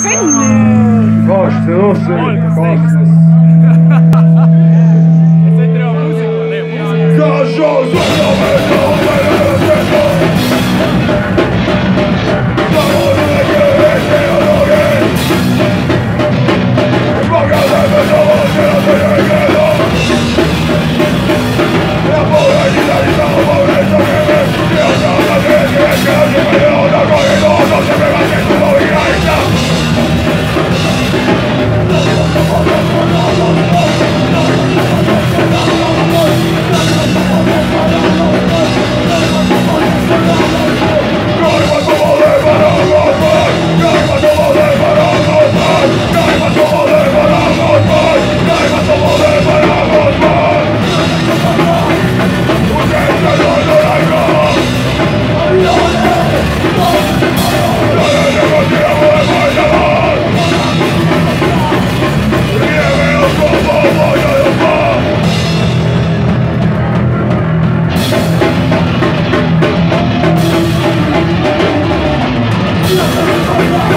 Fernando. Gosto, não sei. Gosto. Oh,